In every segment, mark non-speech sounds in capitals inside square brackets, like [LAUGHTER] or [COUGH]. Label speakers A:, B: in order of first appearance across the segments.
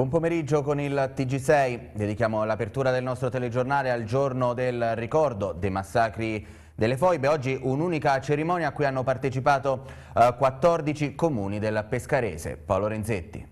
A: Buon pomeriggio con il TG6, dedichiamo l'apertura del nostro telegiornale al giorno del ricordo dei massacri delle foibe. Oggi un'unica cerimonia a cui hanno partecipato eh, 14 comuni del Pescarese. Paolo Renzetti.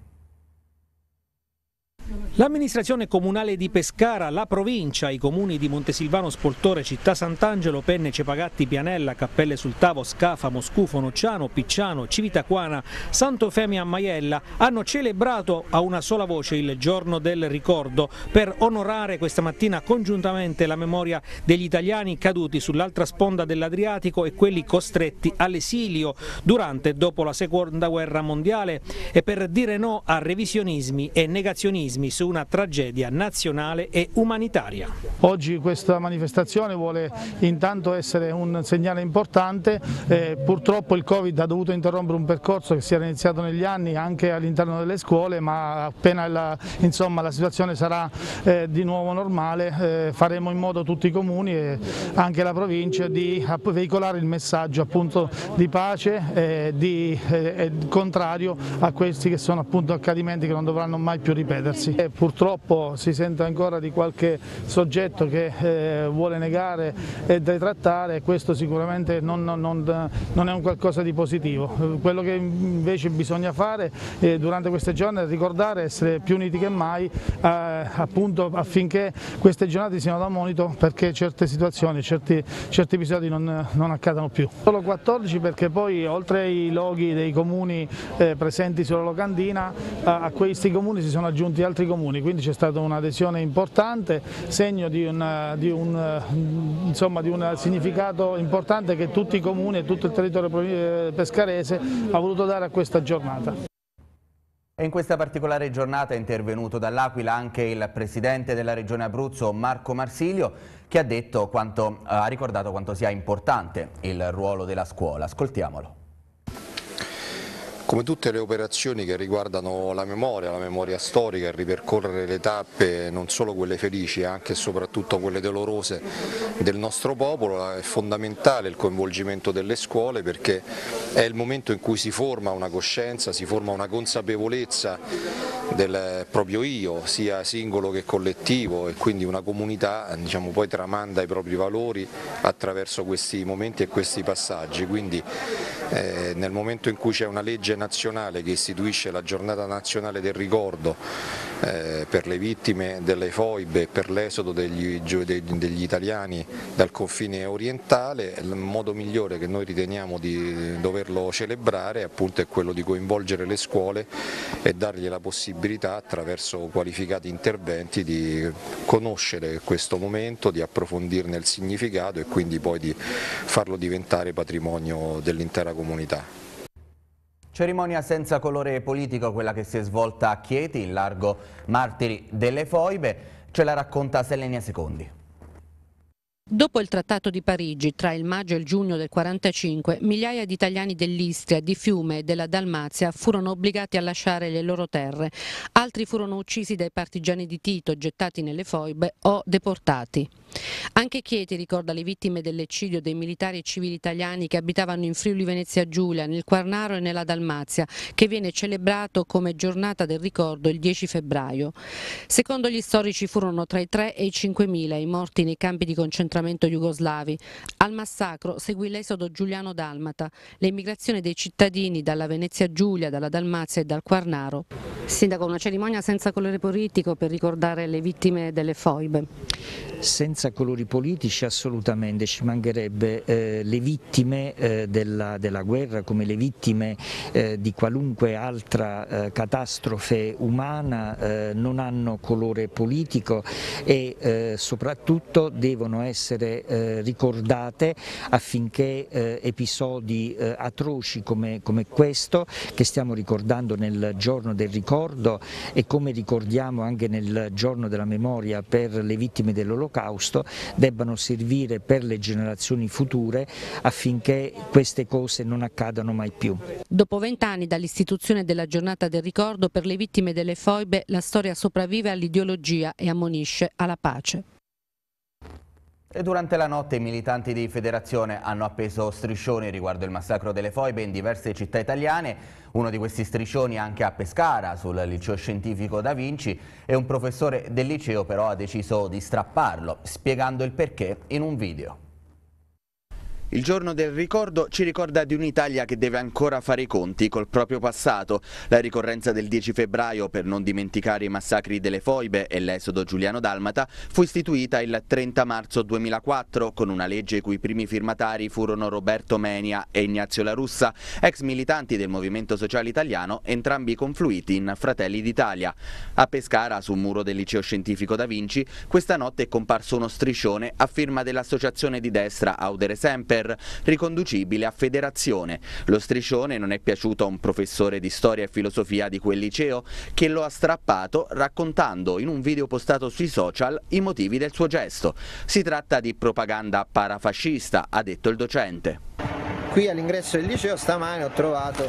B: L'amministrazione comunale di Pescara, la provincia, i comuni di Montesilvano, Spoltore, Città Sant'Angelo, Penne, Cepagatti, Pianella, Cappelle sul Tavo, Scafa, Moscufo, Nocciano, Picciano, Civitaquana, Santo Femia Maiella hanno celebrato a una sola voce il giorno del ricordo per onorare questa mattina congiuntamente la memoria degli italiani caduti sull'altra sponda dell'Adriatico e quelli costretti all'esilio durante e dopo la seconda guerra mondiale. E per dire no a revisionismi e negazionismi su una tragedia nazionale e umanitaria.
C: Oggi questa manifestazione vuole intanto essere un segnale importante, eh, purtroppo il Covid ha dovuto interrompere un percorso che si era iniziato negli anni anche all'interno delle scuole, ma appena la, insomma, la situazione sarà eh, di nuovo normale eh, faremo in modo tutti i comuni e anche la provincia di veicolare il messaggio appunto di pace e di eh, contrario a questi che sono appunto accadimenti che non dovranno mai più ripetersi. Purtroppo si sente ancora di qualche soggetto che eh, vuole negare e detrattare e questo sicuramente non, non, non, è un qualcosa di positivo. Quello che invece bisogna fare eh, durante queste giornate è ricordare, essere più uniti che mai eh, appunto affinché queste giornate siano da monito perché certe situazioni, certi, certi episodi non, non, accadano più. Solo 14 perché poi oltre ai loghi dei comuni eh, presenti sulla locandina a questi comuni si sono aggiunti altri comuni comuni, quindi c'è stata un'adesione importante, segno di un, di, un, insomma, di un, significato importante che tutti i comuni e tutto il territorio pescarese ha voluto dare a questa giornata.
A: E in questa particolare giornata è intervenuto dall'Aquila anche il Presidente della Regione Abruzzo Marco Marsilio che ha, quanto, ha ricordato quanto sia importante il ruolo della scuola. Ascoltiamolo.
D: Come tutte le operazioni che riguardano la memoria, la memoria storica, ripercorrere le tappe, non solo quelle felici, anche e soprattutto quelle dolorose del nostro popolo, è fondamentale il coinvolgimento delle scuole perché è il momento in cui si forma una coscienza, si forma una consapevolezza del proprio io, sia singolo che collettivo e quindi una comunità diciamo, poi tramanda i propri valori attraverso questi momenti e questi passaggi. Quindi eh, nel momento in cui c'è una legge nazionale che istituisce la giornata nazionale del ricordo eh, per le vittime delle foibe e per l'esodo degli, degli, italiani dal confine orientale, il modo migliore che noi riteniamo di doverlo celebrare appunto, è quello di coinvolgere le scuole e dargli la possibilità attraverso qualificati interventi di conoscere questo momento, di approfondirne il significato e quindi poi di farlo diventare patrimonio dell'intera comunità.
A: Cerimonia senza colore politico, quella che si è svolta a Chieti, in largo Martiri delle Foibe, ce la racconta Selenia Secondi.
E: Dopo il Trattato di Parigi, tra il maggio e il giugno del 1945, migliaia di italiani dell'Istria, di Fiume e della Dalmazia furono obbligati a lasciare le loro terre. Altri furono uccisi dai partigiani di Tito, gettati nelle foibe o deportati. Anche Chieti ricorda le vittime dell'eccidio dei militari e civili italiani che abitavano in Friuli Venezia Giulia, nel Quarnaro e nella Dalmazia, che viene celebrato come giornata del ricordo il 10 febbraio. Secondo gli storici furono tra i 3 e i 5 mila i morti nei campi di concentramento jugoslavi. Al massacro seguì l'esodo giuliano-dalmata, l'emigrazione dei cittadini dalla Venezia Giulia, dalla Dalmazia e dal Quarnaro. Sindaco, una cerimonia senza colore politico per ricordare le vittime delle foibe.
F: Senza colori politici assolutamente, ci mancherebbe eh, le vittime eh, della, della, guerra come le vittime eh, di qualunque altra eh, catastrofe umana eh, non hanno colore politico e eh, soprattutto devono essere ricordate affinché episodi atroci come, come questo che stiamo ricordando nel giorno del ricordo e come ricordiamo anche nel giorno della memoria per le vittime dell'olocausto dell'olocausto debbano servire per le generazioni future affinché queste cose non accadano mai più.
E: Dopo vent'anni dall'istituzione della giornata del ricordo per le vittime delle foibe la storia sopravvive all'ideologia e ammonisce alla pace.
G: E durante la notte i militanti di Federazione hanno appeso striscioni riguardo il massacro delle foibe in diverse città italiane. Uno di questi striscioni anche a Pescara, sul liceo scientifico Da Vinci, e un professore del liceo però ha deciso di strapparlo, spiegando il perché in un video.
A: Il giorno del ricordo ci ricorda di un'Italia che deve ancora fare i conti col proprio passato. La ricorrenza del 10 febbraio per non dimenticare i massacri delle foibe e l'esodo giuliano-dalmata fu istituita il 30 marzo 2004 con una legge i cui primi firmatari furono Roberto Menia e Ignazio La Russa, ex militanti del Movimento Sociale Italiano, entrambi confluiti in Fratelli d'Italia. A Pescara, su un muro del liceo scientifico Da Vinci, questa notte è comparso uno striscione a firma dell'associazione di destra Audere Semper Twitter riconducibile a federazione. Lo striscione non è piaciuto a un professore di storia e filosofia di quel liceo che lo ha strappato raccontando in un video postato sui social i motivi del suo gesto. Si tratta di propaganda parafascista, ha detto il docente.
H: Qui all'ingresso del liceo stamane ho trovato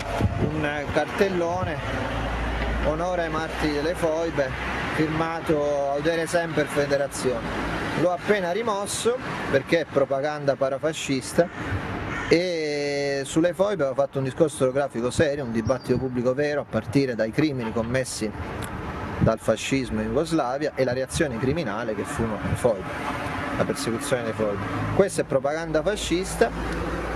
H: un cartellone onore ai martiri delle foibe firmato Audere Semper Federazione l'ho appena rimosso perché è propaganda parafascista e sulle foibe ho fatto un discorso storiografico serio, un dibattito pubblico vero a partire dai crimini commessi dal fascismo in Jugoslavia e la reazione criminale che furono le foibe, la persecuzione dei foibe. Questa è propaganda fascista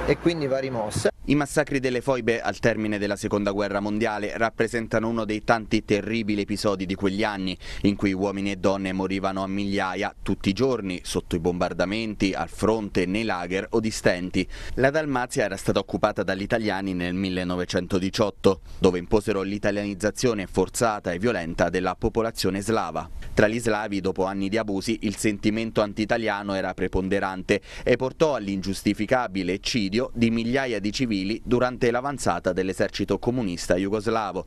H: e quindi va rimossa.
A: I massacri delle foibe al termine della seconda guerra mondiale rappresentano uno dei tanti terribili episodi di quegli anni in cui uomini e donne morivano a migliaia tutti i giorni sotto i bombardamenti, al fronte, nei lager o di stenti. La Dalmazia era stata occupata dagli italiani nel 1918, dove imposero l'italianizzazione forzata e violenta della popolazione slava. Tra gli slavi, dopo anni di abusi, il sentimento anti-italiano era preponderante e portò all'ingiustificabile eccidio di migliaia di civili durante l'avanzata dell'esercito comunista jugoslavo.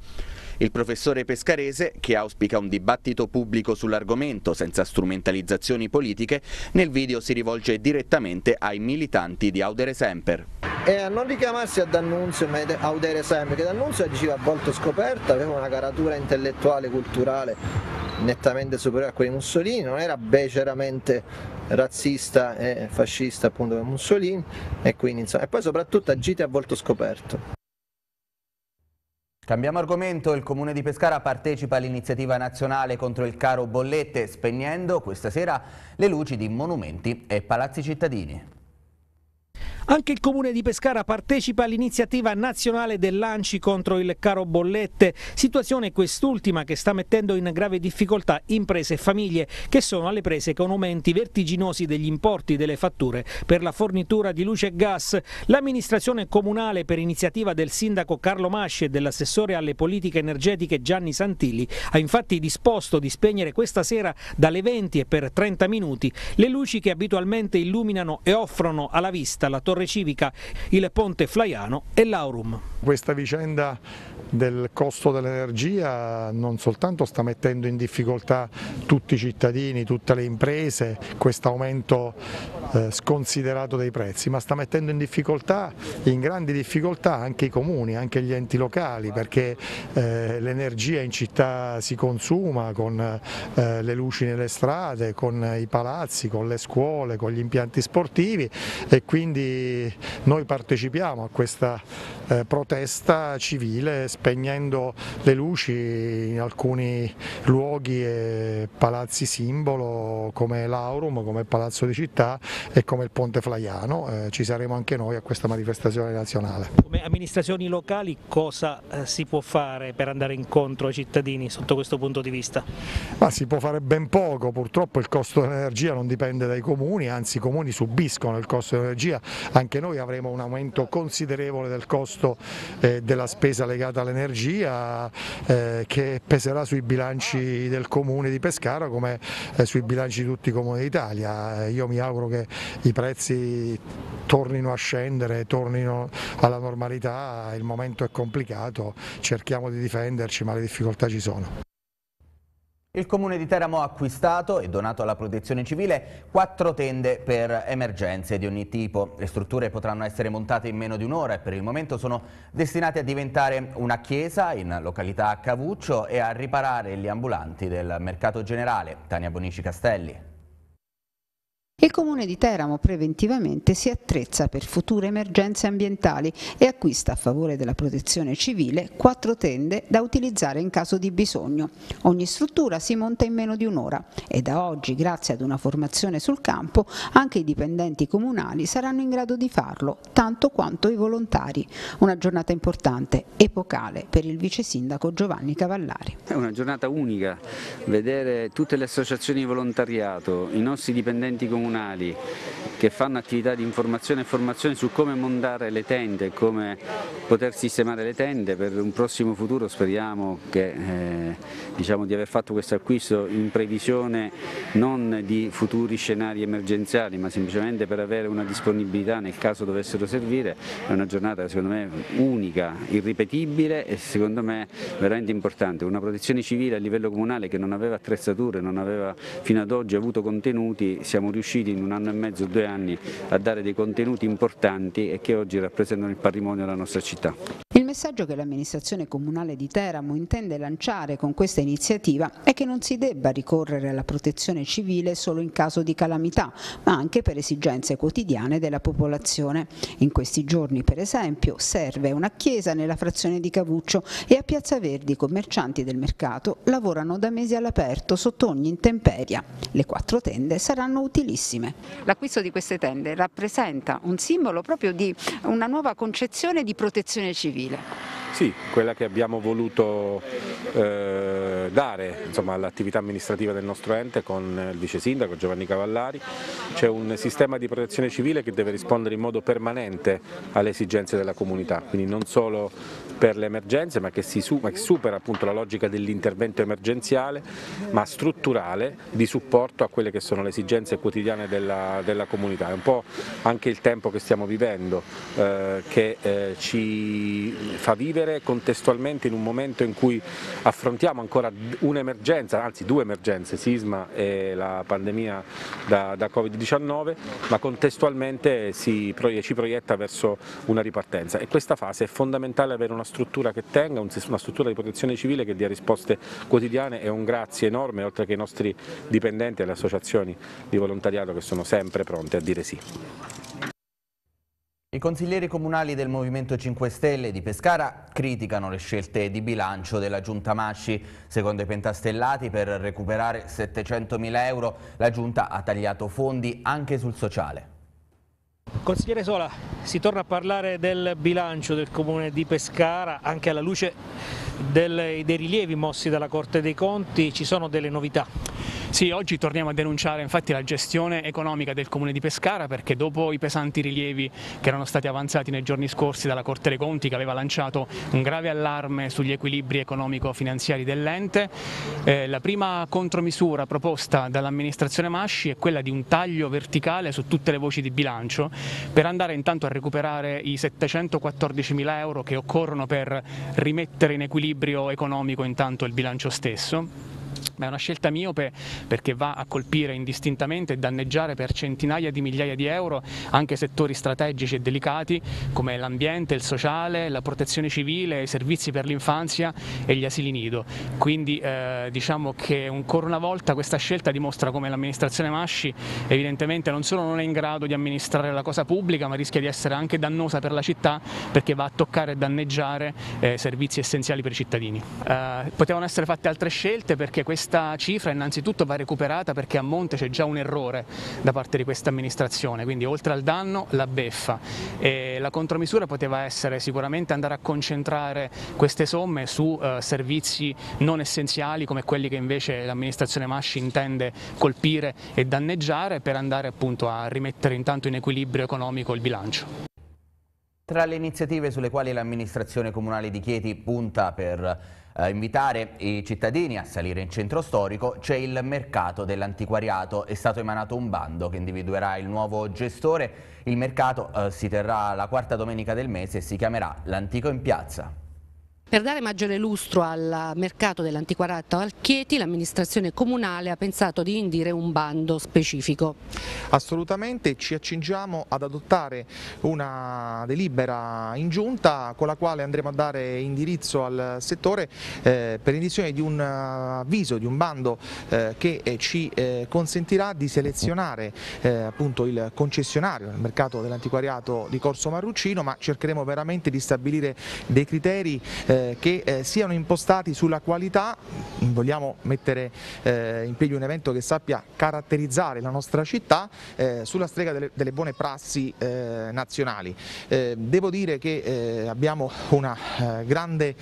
A: Il professore pescarese, che auspica un dibattito pubblico sull'argomento senza strumentalizzazioni politiche, nel video si rivolge direttamente ai militanti di Audere Semper.
H: E a non richiamarsi a D'Annunzio, ma a Audere Semper, che D'Annunzio diceva a volto scoperta, aveva una caratura intellettuale, culturale nettamente superiore a quella di Mussolini, non era beceramente razzista e fascista appunto come Mussolini e, quindi, insomma, e poi soprattutto agite a volto scoperto.
G: Cambiamo argomento, il Comune di Pescara partecipa all'iniziativa nazionale contro il caro bollette spegnendo questa sera le luci di monumenti e palazzi cittadini.
B: Anche il comune di Pescara partecipa all'iniziativa nazionale dell'Anci contro il caro bollette, situazione quest'ultima che sta mettendo in grave difficoltà imprese e famiglie che sono alle prese con aumenti vertiginosi degli importi delle fatture per la fornitura di luce e gas. L'amministrazione comunale per iniziativa del sindaco Carlo Masci e dell'assessore alle politiche energetiche Gianni Santilli ha infatti disposto di spegnere questa sera dalle 20 e per 30 minuti le luci che abitualmente illuminano e offrono alla vista la torre Torre Civica, il Ponte Flaiano e l'Aurum.
I: Questa vicenda del costo dell'energia non soltanto sta mettendo in difficoltà tutti i cittadini, tutte le imprese, questo aumento eh, sconsiderato dei prezzi, ma sta mettendo in difficoltà, in grandi difficoltà anche i comuni, anche gli enti locali, perché eh, l'energia in città si consuma con eh, le luci nelle strade, con i palazzi, con le scuole, con gli impianti sportivi e quindi noi partecipiamo a questa protesta civile spegnendo le luci in alcuni luoghi e palazzi simbolo come l'Aurum, come il Palazzo di Città e come il Ponte Flaiano, eh, ci saremo anche noi a questa manifestazione nazionale.
B: Come amministrazioni locali cosa eh, si può fare per andare incontro ai cittadini sotto questo punto di vista?
I: Ma si può fare ben poco, purtroppo il costo dell'energia non dipende dai comuni, anzi i comuni subiscono il costo dell'energia, anche noi avremo un aumento considerevole del costo eh, della spesa legata all'energia eh, che peserà sui bilanci del comune di Pescara come eh, sui bilanci di tutti i comuni d'Italia. Io mi auguro che i prezzi tornino a scendere, tornino alla normalità, il momento è complicato, cerchiamo di difenderci ma le difficoltà ci sono.
G: Il Comune di Teramo ha acquistato e donato alla protezione civile quattro tende per emergenze di ogni tipo. Le strutture potranno essere montate in meno di un'ora e per il momento sono destinate a diventare una chiesa in località Cavuccio e a riparare gli ambulanti del mercato generale. Tania Bonici Castelli.
J: Il comune di Teramo preventivamente si attrezza per future emergenze ambientali e acquista a favore della protezione civile quattro tende da utilizzare in caso di bisogno. Ogni struttura si monta in meno di un'ora e da oggi, grazie ad una formazione sul campo, anche i dipendenti comunali saranno in grado di farlo, tanto quanto i volontari. Una giornata importante, epocale per il vice sindaco Giovanni Cavallari.
K: È una giornata unica, vedere tutte le associazioni di volontariato, i nostri dipendenti comunali comunali che fanno attività di informazione e formazione su come montare le tende, come poter sistemare le tende per un prossimo futuro. Speriamo che, eh, diciamo, di aver fatto questo acquisto in previsione non di futuri scenari emergenziali ma semplicemente per avere una disponibilità nel caso dovessero servire, è una giornata secondo me unica, irripetibile e secondo me veramente importante, una protezione civile a livello comunale che non aveva attrezzature, non aveva fino ad oggi avuto contenuti, siamo riusciti in un anno e mezzo, due anni a dare dei contenuti importanti e che oggi rappresentano il patrimonio della nostra città.
J: Messaggio che l'amministrazione comunale di Teramo intende lanciare con questa iniziativa è che non si debba ricorrere alla protezione civile solo in caso di calamità, ma anche per esigenze quotidiane della popolazione. In questi giorni, per esempio, serve una chiesa nella frazione di Cavuccio e a Piazza Verdi i commercianti del mercato lavorano da mesi all'aperto sotto ogni intemperia. Le quattro tende saranno utilissime.
L: L'acquisto di queste tende rappresenta un simbolo proprio di una nuova concezione di protezione civile.
M: Sì, quella che abbiamo voluto eh, dare all'attività amministrativa del nostro ente con il vice sindaco Giovanni Cavallari. C'è un sistema di protezione civile che deve rispondere in modo permanente alle esigenze della comunità, quindi non solo per le emergenze ma che, si, ma che supera appunto la logica dell'intervento emergenziale ma strutturale di supporto a quelle che sono le esigenze quotidiane della, della comunità. È un po' anche il tempo che stiamo vivendo eh, che eh, ci fa vivere vivere contestualmente in un momento in cui affrontiamo ancora un'emergenza, anzi due emergenze, sisma e la pandemia da, da Covid-19, ma contestualmente si, ci proietta verso una ripartenza e questa fase è fondamentale avere una struttura che tenga, una struttura di protezione civile che dia risposte quotidiane e un grazie enorme oltre che ai nostri dipendenti e alle associazioni di volontariato che sono sempre pronte a dire sì.
A: I consiglieri comunali del Movimento 5 Stelle di Pescara criticano le scelte di bilancio della Giunta Masci. Secondo i pentastellati, per recuperare 700.000 euro, la Giunta ha tagliato fondi anche sul sociale.
B: Consigliere Sola, si torna a parlare del bilancio del Comune di Pescara, anche alla luce del, dei rilievi mossi dalla Corte dei Conti, ci sono delle novità?
N: Sì, oggi torniamo a denunciare infatti la gestione economica del Comune di Pescara perché dopo i pesanti rilievi che erano stati avanzati nei giorni scorsi dalla Corte dei Conti che aveva lanciato un grave allarme sugli equilibri economico-finanziari dell'ente, eh, la prima contromisura proposta dall'amministrazione Masci è quella di un taglio verticale su tutte le voci di bilancio per andare intanto a recuperare i 714 mila euro che occorrono per rimettere in equilibrio economico intanto il bilancio stesso ma è una scelta miope perché va a colpire indistintamente e danneggiare per centinaia di migliaia di euro anche settori strategici e delicati come l'ambiente, il sociale, la protezione civile, i servizi per l'infanzia e gli asili nido. Quindi eh, diciamo che ancora una volta questa scelta dimostra come l'amministrazione Masci evidentemente non solo non è in grado di amministrare la cosa pubblica ma rischia di essere anche dannosa per la città perché va a toccare e danneggiare eh, servizi essenziali per i cittadini. Eh, potevano essere fatte altre scelte perché questa questa cifra innanzitutto va recuperata perché a monte c'è già un errore da parte di questa amministrazione, quindi oltre al danno la beffa. E la contromisura poteva essere sicuramente andare a concentrare queste somme su eh, servizi non essenziali come quelli che invece l'amministrazione Masci intende colpire e danneggiare per andare appunto a rimettere intanto in equilibrio economico il bilancio.
A: Tra le iniziative sulle quali l'amministrazione comunale di Chieti punta per eh, invitare i cittadini a salire in centro storico c'è il mercato dell'antiquariato. È stato emanato un bando che individuerà il nuovo gestore. Il mercato eh, si terrà la quarta domenica del mese e si chiamerà L'Antico in Piazza.
E: Per dare maggiore lustro al mercato dell'antiquariato al Chieti, l'amministrazione comunale ha pensato di indire un bando specifico.
O: Assolutamente ci accingiamo ad adottare una delibera in giunta con la quale andremo a dare indirizzo al settore eh, per l'indizione di un avviso, di un bando eh, che eh, ci eh, consentirà di selezionare eh, appunto il concessionario nel mercato dell'antiquariato di Corso Marruccino, ma cercheremo veramente di stabilire dei criteri eh, eh, che eh, siano impostati sulla qualità, vogliamo mettere eh, in piedi un evento che sappia caratterizzare la nostra città eh, sulla strega delle, delle, buone prassi eh, nazionali. devo dire che abbiamo una grande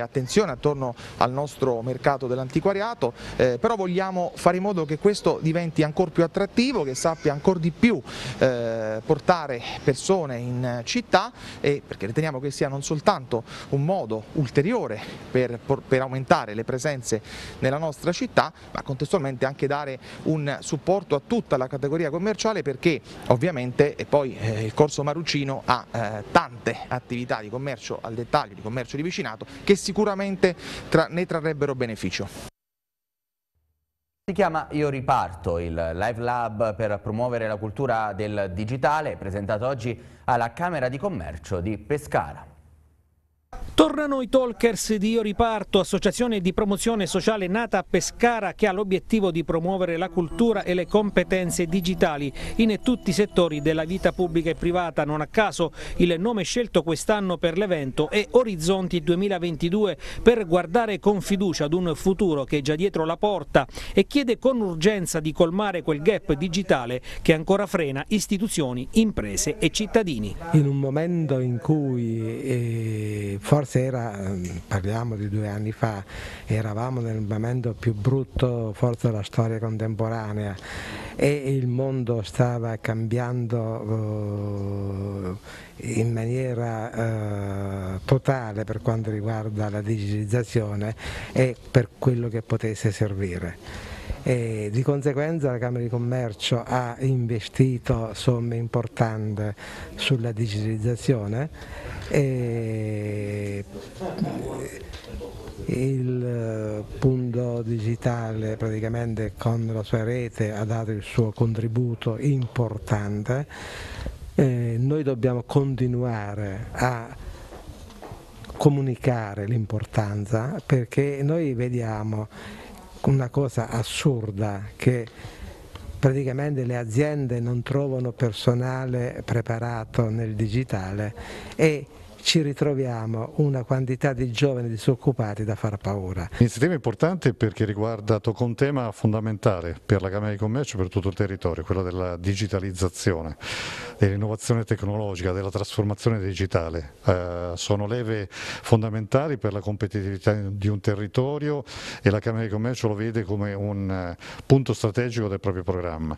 O: attenzione attorno al nostro mercato dell'antiquariato, però vogliamo fare in modo che questo diventi ancora più attrattivo, che sappia ancora di più portare persone in città e perché riteniamo che sia non soltanto un modo modo ulteriore per, per, aumentare le presenze nella nostra città, ma contestualmente anche dare un supporto a tutta la categoria commerciale perché ovviamente e poi eh, il Corso Marucino ha eh, tante attività di commercio al dettaglio, di commercio di vicinato che sicuramente tra, ne trarrebbero beneficio.
A: Si chiama Io riparto, il Live Lab per promuovere la cultura del digitale, presentato oggi alla Camera di Commercio di Pescara.
B: Tornano i talkers di Io Riparto, associazione di promozione sociale nata a Pescara che ha l'obiettivo di promuovere la cultura e le competenze digitali in tutti i settori della vita pubblica e privata. Non a caso il nome scelto quest'anno per l'evento è Orizzonti 2022 per guardare con fiducia ad un futuro che è già dietro la porta e chiede con urgenza di colmare quel gap digitale che ancora frena istituzioni, imprese e cittadini.
P: In un momento in cui eh, forse era, parliamo di due anni fa, eravamo nel momento più brutto forse della storia contemporanea e il mondo stava cambiando eh, in maniera eh, totale per quanto riguarda la digitalizzazione e per quello che potesse servire. E di conseguenza la Camera di Commercio ha investito somme importanti sulla digitalizzazione e il punto digitale praticamente con la sua rete ha dato il suo contributo importante, eh, noi dobbiamo continuare a comunicare l'importanza perché noi vediamo una cosa assurda che praticamente le aziende non trovano personale preparato nel digitale e ci ritroviamo una quantità di giovani disoccupati da far paura.
Q: Iniziativa importante perché riguarda tocca un tema fondamentale per la Camera di Commercio e per tutto il territorio, quello della digitalizzazione, dell'innovazione tecnologica, della trasformazione digitale. Eh, sono leve fondamentali per la competitività di un territorio e la Camera di Commercio lo vede come un eh, punto strategico del proprio programma.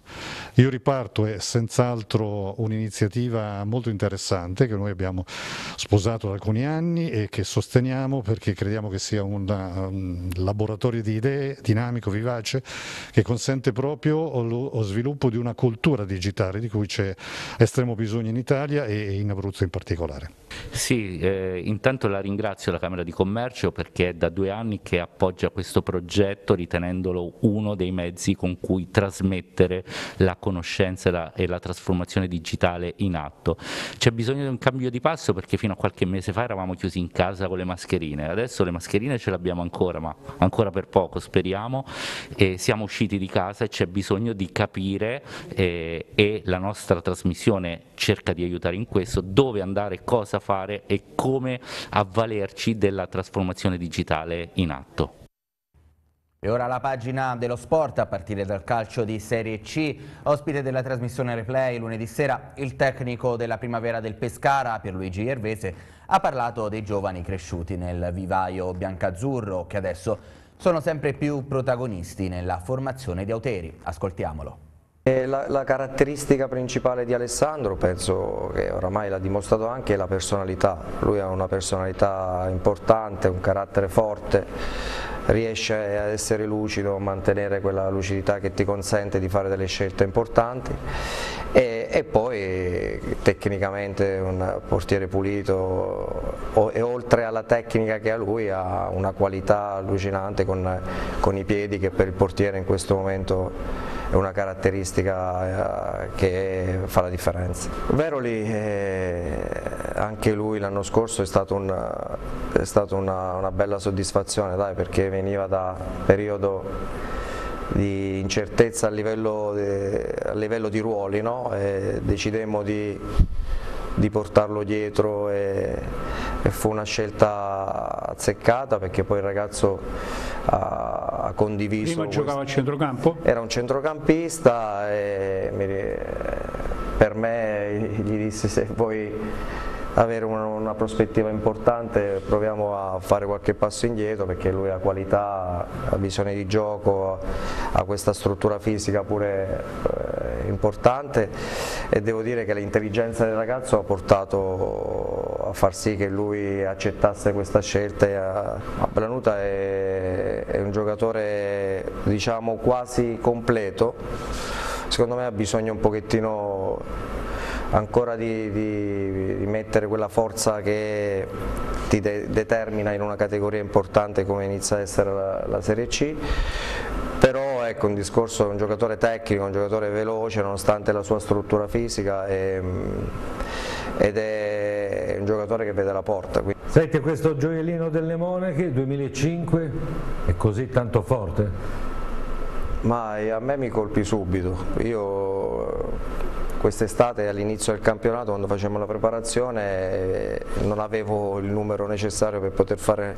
Q: Io riparto è senz'altro un'iniziativa molto interessante che noi abbiamo spostato sposato da alcuni anni e che sosteniamo perché crediamo che sia un, un laboratorio di idee dinamico, vivace, che consente proprio lo, lo sviluppo di una cultura digitale di cui c'è estremo bisogno in Italia e in Abruzzo in particolare.
R: Sì, eh, intanto la ringrazio la Camera di Commercio perché è da due anni che appoggia questo progetto ritenendolo uno dei mezzi con cui trasmettere la conoscenza e la, e la trasformazione digitale in atto. C'è bisogno di un cambio di passo perché fino a qualche mese fa eravamo chiusi in casa con le mascherine, adesso le mascherine ce le abbiamo ancora, ma ancora per poco speriamo, e siamo usciti di casa e c'è bisogno di capire eh, e la nostra trasmissione cerca di aiutare in questo, dove andare, cosa fare e come avvalerci della trasformazione digitale in atto.
A: E ora la pagina dello sport a partire dal calcio di Serie C. Ospite della trasmissione replay lunedì sera il tecnico della primavera del Pescara, Pierluigi Ervese, ha parlato dei giovani cresciuti nel vivaio biancazzurro che adesso sono sempre più protagonisti nella formazione di Auteri. Ascoltiamolo.
S: La, la, caratteristica principale di Alessandro, penso che oramai l'ha dimostrato anche, è la personalità. Lui ha una personalità importante, un carattere forte, riesce ad essere lucido, a mantenere quella lucidità che ti consente di fare delle scelte importanti e, poi tecnicamente un portiere pulito e oltre alla tecnica che ha lui ha una qualità allucinante con, con i piedi che per il portiere in questo momento è una caratteristica eh, che fa la differenza. Veroli eh, anche lui l'anno scorso è stato, un, è stato una, una, bella soddisfazione dai, perché veniva da periodo di incertezza a livello, de, a livello di ruoli no? decidemmo di, di portarlo dietro e, e, fu una scelta azzeccata perché poi il ragazzo ha, ha condiviso.
T: Prima giocava a centrocampo?
S: Era un centrocampista e mi, per me gli disse se vuoi avere una, una, prospettiva importante proviamo a fare qualche passo indietro perché lui ha qualità, ha visione di gioco, ha questa struttura fisica pure eh, importante e devo dire che l'intelligenza del ragazzo ha portato a far sì che lui accettasse questa scelta. Ma Bellanuta è, è un giocatore diciamo quasi completo, secondo me ha bisogno un pochettino ancora di, di, di mettere quella forza che ti de determina in una categoria importante come inizia a essere la, la Serie C però ecco un discorso, un giocatore tecnico, un giocatore veloce nonostante la sua struttura fisica e, ed è un giocatore che vede la porta. Quindi.
U: Senti questo gioiellino delle Monache 2005 è così tanto forte?
S: Ma a me mi colpì subito, io quest'estate all'inizio del campionato quando facevamo la preparazione non avevo il numero necessario per poter fare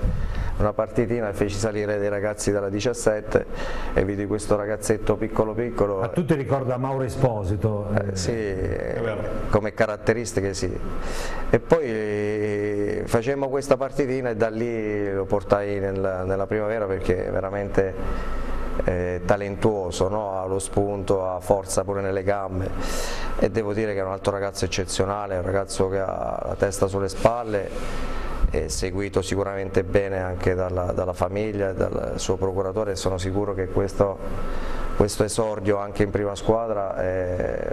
S: una partitina e feci salire dei ragazzi dalla 17 e vidi questo ragazzetto piccolo piccolo.
U: A tutti ricorda Mauro Esposito?
S: Eh, sì, come caratteristiche sì. E poi facemmo questa partitina e da lì lo portai nella, nella primavera perché veramente eh, talentuoso, no? ha lo spunto, ha forza pure nelle gambe e devo dire che è un altro ragazzo eccezionale, un ragazzo che ha la testa sulle spalle seguito sicuramente bene anche dalla, dalla famiglia dal suo procuratore e sono sicuro che questo questo esordio anche in prima squadra eh,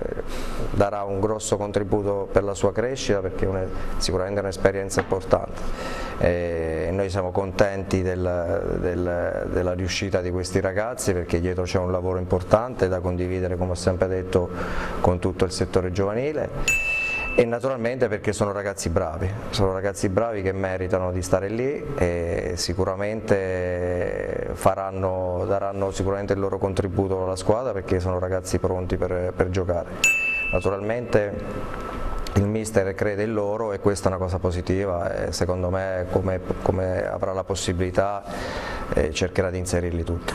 S: darà un grosso contributo per la sua crescita perché è sicuramente un'esperienza importante e noi siamo contenti del, del, della riuscita di questi ragazzi perché dietro c'è un lavoro importante da condividere come ho sempre detto con tutto il settore giovanile e naturalmente perché sono ragazzi bravi, sono ragazzi bravi che meritano di stare lì e sicuramente faranno, daranno sicuramente il loro contributo alla squadra perché sono ragazzi pronti per, per giocare. Naturalmente il mister crede in loro e questa è una cosa positiva e secondo me come, come avrà la possibilità eh, cercherà di inserirli tutti.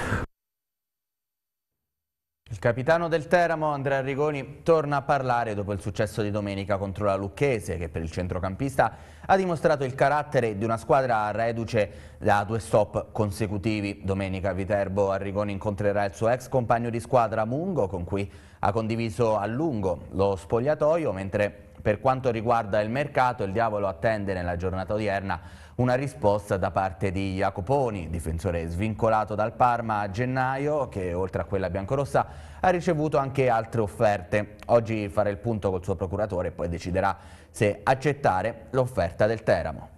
A: Il capitano del Teramo, Andrea Rigoni, torna a parlare dopo il successo di domenica contro la Lucchese, che per il centrocampista ha dimostrato il carattere di una squadra reduce da due stop consecutivi. Domenica Viterbo Arrigoni incontrerà il suo ex compagno di squadra Mungo, con cui ha condiviso a lungo lo spogliatoio, mentre per quanto riguarda il mercato, il Diavolo attende nella giornata odierna una risposta da parte di Jacoponi, difensore svincolato dal Parma a gennaio, che oltre a quella biancorossa ha ricevuto anche altre offerte. Oggi farà il punto col suo procuratore e poi deciderà se accettare l'offerta del Teramo.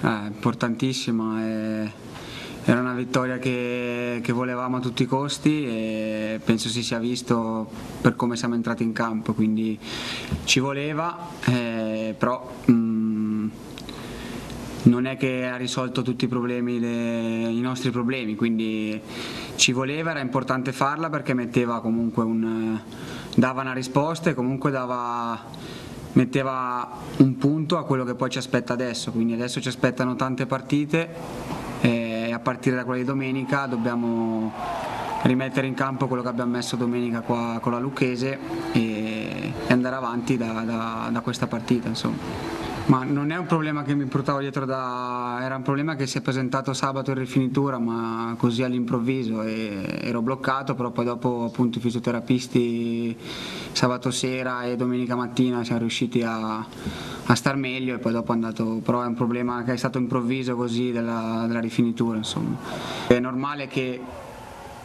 V: È importantissima, è era una vittoria che, che, volevamo a tutti i costi e penso si sia visto per come siamo entrati in campo, quindi ci voleva, eh, però mh, mm, non è che ha risolto tutti i, problemi, le, i nostri problemi, quindi ci voleva, era importante farla perché metteva comunque un, dava una risposta e comunque dava, metteva un punto a quello che poi ci aspetta adesso, quindi adesso ci aspettano tante partite e a partire da quella di domenica dobbiamo rimettere in campo quello che abbiamo messo domenica qua con la Lucchese e, andare avanti da, da, da questa partita. Insomma. Ma non è un problema che mi portavo dietro da... era un problema che si è presentato sabato in rifinitura ma così all'improvviso e ero bloccato però poi dopo appunto i fisioterapisti sabato sera e domenica mattina siamo riusciti a, a star meglio e poi dopo è andato, però è un problema che è stato improvviso così della, della rifinitura insomma. È normale che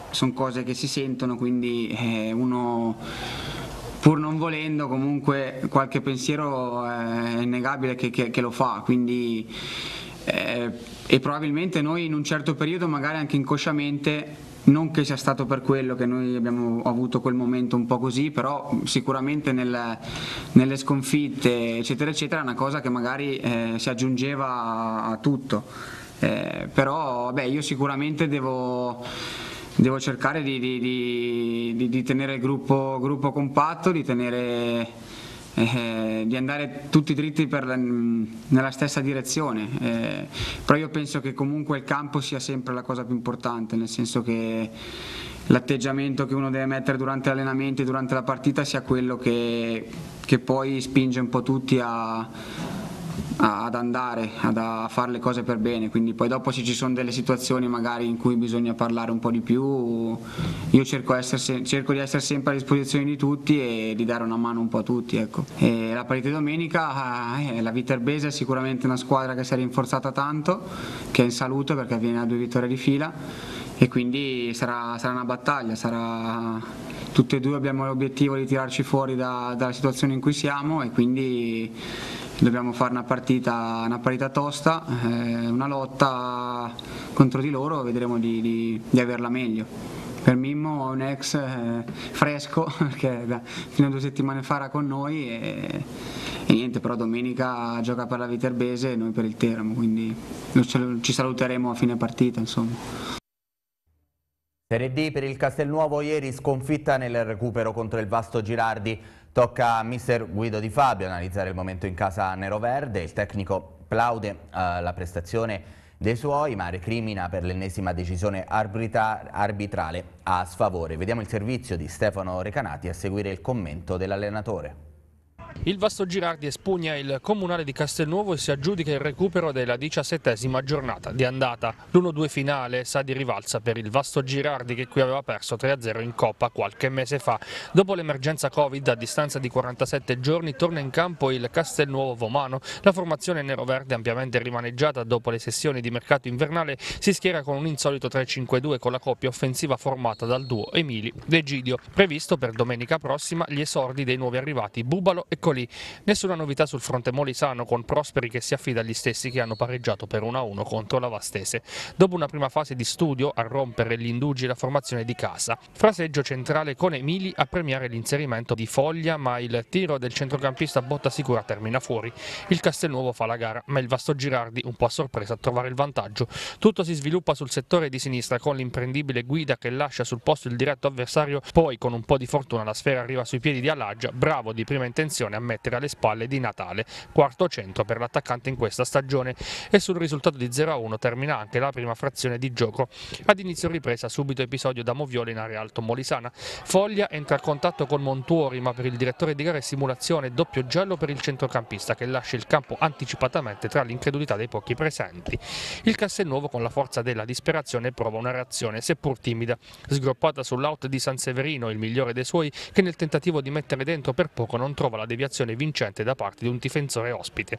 V: sono cose che si sentono quindi eh, uno pur non volendo comunque qualche pensiero è innegabile che, che, che lo fa, quindi eh, e probabilmente noi in un certo periodo magari anche inconsciamente non che sia stato per quello che noi abbiamo avuto quel momento un po' così, però sicuramente nel, nelle sconfitte eccetera eccetera è una cosa che magari eh, si aggiungeva a, tutto, eh, però vabbè io sicuramente devo devo cercare di, di, di, di tenere il gruppo, gruppo, compatto, di, tenere, eh, di andare tutti dritti la, nella stessa direzione, eh, però io penso che comunque il campo sia sempre la cosa più importante, nel senso che l'atteggiamento che uno deve mettere durante l'allenamento e durante la partita sia quello che, che poi spinge un po' tutti a ad andare, ad, a fare le cose per bene, quindi poi dopo se ci sono delle situazioni magari in cui bisogna parlare un po' di più, io cerco, essere, cerco di essere sempre a disposizione di tutti e di dare una mano un po' a tutti. Ecco. la partita di domenica, eh, la Viterbese è sicuramente una squadra che si è rinforzata tanto, che è in salute perché viene a due vittorie di fila e quindi sarà, sarà una battaglia, sarà... tutti e due abbiamo l'obiettivo di tirarci fuori da, dalla situazione in cui siamo e quindi dobbiamo fare una partita, una partita tosta, eh, una lotta contro di loro, vedremo di, di, di averla meglio. Per Mimmo è un ex eh, fresco [LAUGHS] che da, fino a due settimane fa era con noi e, e, niente, però domenica gioca per la Viterbese e noi per il Teramo, quindi ci saluteremo a fine partita. Insomma.
A: Serie D per il Castelnuovo ieri sconfitta nel recupero contro il Vasto Girardi. Tocca a mister Guido Di Fabio analizzare il momento in casa nero-verde. Il tecnico plaude eh, la prestazione dei suoi ma recrimina per l'ennesima decisione arbitrale a sfavore. Vediamo il servizio di Stefano Recanati a seguire il commento dell'allenatore.
T: Il Vasto Girardi espugna il Comunale di Castelnuovo e si aggiudica il recupero della diciassettesima giornata di andata. L'1-2 finale sa di rivalsa per il Vasto Girardi che qui aveva perso 3-0 in Coppa qualche mese fa. Dopo l'emergenza Covid a distanza di 47 giorni torna in campo il Castelnuovo Vomano. La formazione nero-verde ampiamente rimaneggiata dopo le sessioni di mercato invernale si schiera con un insolito 3-5-2 con la coppia offensiva formata dal duo Emili Degidio. Previsto per domenica prossima gli esordi dei nuovi arrivati Bubalo e Eccoli, nessuna novità sul fronte molisano con Prosperi che si affida agli stessi che hanno pareggiato per 1-1 contro la Vastese. Dopo una prima fase di studio a rompere gli indugi la formazione di casa. Fraseggio centrale con Emili a premiare l'inserimento di Foglia ma il tiro del centrocampista Botta Sicura termina fuori. Il Castelnuovo fa la gara ma il Vasto Girardi un po' a sorpresa a trovare il vantaggio. Tutto si sviluppa sul settore di sinistra con l'imprendibile guida che lascia sul posto il diretto avversario, poi con un po' di fortuna la sfera arriva sui piedi di Allaggia, bravo di prima intenzione a mettere alle spalle di Natale, quarto centro per l'attaccante in questa stagione e sul risultato di 0-1 termina anche la prima frazione di gioco. Ad inizio ripresa subito episodio da Moviola in area alto Molisana. Foglia entra a contatto con Montuori ma per il direttore di gara è simulazione doppio giallo per il centrocampista che lascia il campo anticipatamente tra l'incredulità dei pochi presenti. Il Castelnuovo con la forza della disperazione prova una reazione seppur timida, sgroppata sull'out di San Severino, il migliore dei suoi, che nel tentativo di mettere dentro per poco non trova la deviazione deviazione vincente da parte di un difensore ospite.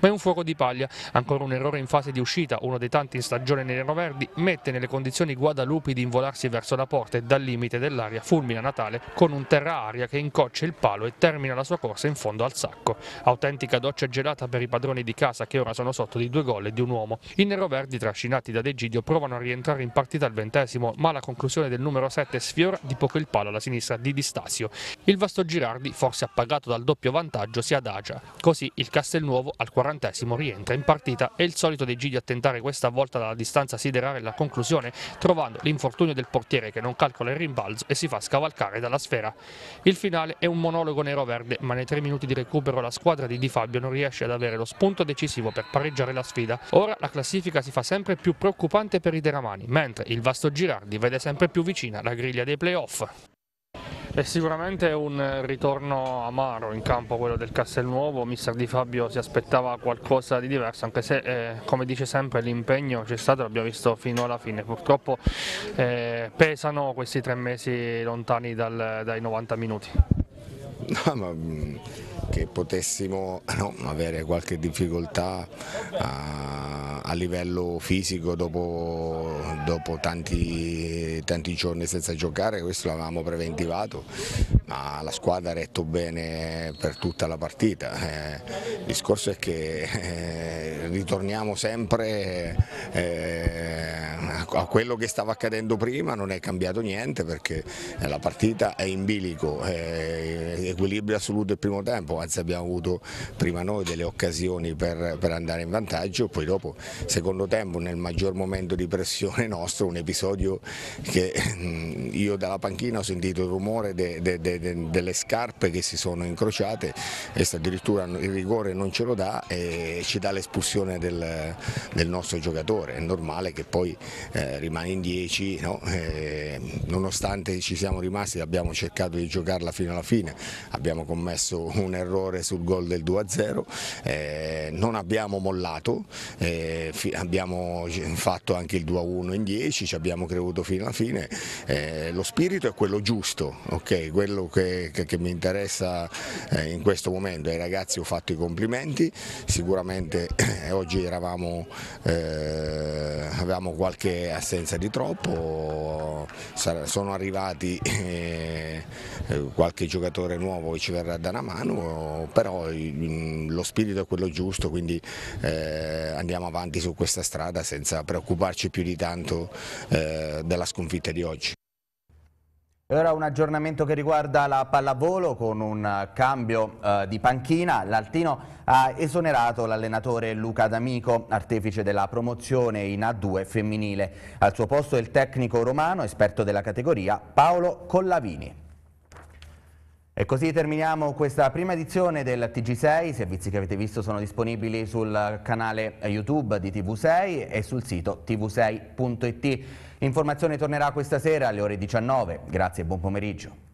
T: Ma è un fuoco di paglia, ancora un errore in fase di uscita, uno dei tanti in stagione neroverdi, mette nelle condizioni Guadalupi di involarsi verso la porta e dal limite dell'aria fulmina Natale con un terra-aria che incoccia il palo e termina la sua corsa in fondo al sacco. Autentica doccia gelata per i padroni di casa che ora sono sotto di due gol e di un uomo. I neroverdi trascinati da Degidio provano a rientrare in partita al ventesimo, ma la conclusione del numero 7 sfiora di poco il palo alla sinistra di Distasio. Il vasto Girardi, forse appagato dal doppio vantaggio si adagia. Così il Castelnuovo al quarantesimo rientra in partita e il solito dei Gigi a tentare questa volta dalla distanza siderare la conclusione trovando l'infortunio del portiere che non calcola il rimbalzo e si fa scavalcare dalla sfera. Il finale è un monologo nero-verde ma nei tre minuti di recupero la squadra di Di Fabio non riesce ad avere lo spunto decisivo per pareggiare la sfida. Ora la classifica si fa sempre più preoccupante per i Teramani mentre il vasto Girardi vede sempre più vicina la griglia dei playoff. È sicuramente un ritorno amaro in campo quello del Castelnuovo, mister Di Fabio si aspettava qualcosa di diverso, anche se eh, come dice sempre l'impegno c'è stato, l'abbiamo visto fino alla fine, purtroppo eh, pesano questi tre mesi lontani dal, dai 90 minuti.
W: No, ma, mm,
X: che potessimo no, avere qualche difficoltà a, a livello fisico dopo, dopo tanti, tanti, giorni senza giocare, questo l'avevamo preventivato, ma la squadra ha retto bene per tutta la partita. Eh, il discorso è che eh, ritorniamo sempre eh, a quello che stava accadendo prima, non è cambiato niente perché la partita è in bilico, equilibrio assoluto il primo tempo, anzi abbiamo avuto prima noi delle occasioni per, per andare in vantaggio, poi dopo secondo tempo nel maggior momento di pressione [LAUGHS] nostro un episodio che mm, io dalla panchina ho sentito il rumore de, de, de, delle scarpe che si sono incrociate e addirittura il rigore non ce lo dà e ci dà l'espulsione del, del, nostro giocatore, è normale che poi eh, rimane in 10, no? nonostante ci siamo rimasti abbiamo cercato di giocarla fino alla fine, abbiamo commesso un errore sul gol del 2-0, eh, non abbiamo mollato, eh, abbiamo fatto anche il 2-1 in 10, ci abbiamo creduto fino alla fine, eh, lo spirito è quello giusto, okay? quello che, che, che, mi interessa eh, in questo momento, ai ragazzi ho fatto i complimenti, sicuramente eh, oggi eravamo, eh, avevamo qualche assenza di troppo, sono arrivati qualche giocatore nuovo che ci verrà da una mano, però lo spirito è quello giusto, quindi eh, andiamo avanti su questa strada senza preoccuparci più di tanto eh, della sconfitta di oggi.
A: E ora un aggiornamento che riguarda la pallavolo con un cambio eh, di panchina. L'Altino ha esonerato l'allenatore Luca D'Amico, artefice della promozione in A2 femminile. Al suo posto il tecnico romano, esperto della categoria, Paolo Collavini. E così terminiamo questa prima edizione del TG6, i servizi che avete visto sono disponibili sul canale YouTube di TV6 e sul sito tv6.it. L'informazione tornerà questa sera alle ore 19, grazie e buon pomeriggio.